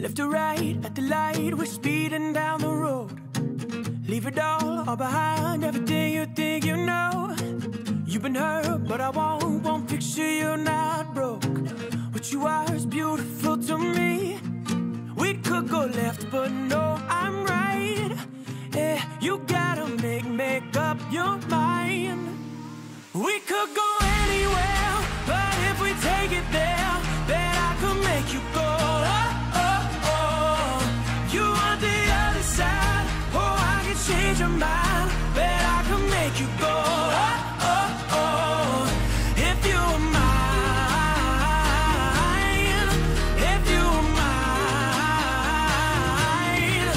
Left or right at the light, we're speeding down the road. Leave it all, all behind, everything you think you know. You've been hurt, but I won't, won't picture you you're not broke. What you are is beautiful to me. We could go left, but no, I'm right. Yeah, you gotta make, make up your mind. Your mind, but I could make you go. Oh, oh, oh. If you mine, if you mine,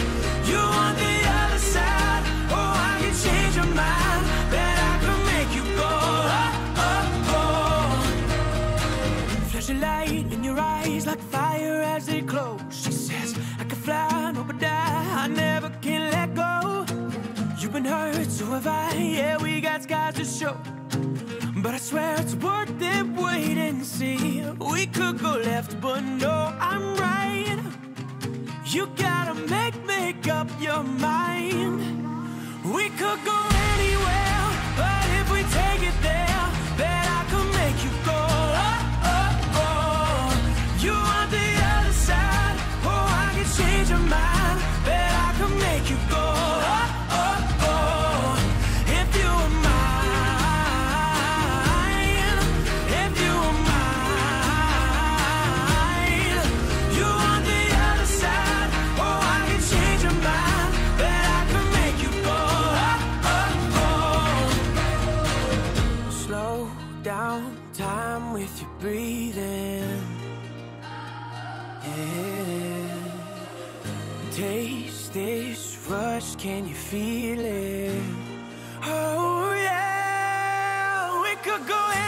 you want the other side, oh, I can change your mind, but I could make you go. Oh, oh, oh. Flash a light in your eyes like fire as they close. Been hurt, so have I. Yeah, we got scars to show. But I swear it's worth it, wait and see. We could go left, but no, I'm right. You gotta make, make up your mind. We could go with your breathing. Yeah. Taste this rush, can you feel it? Oh yeah, we could go.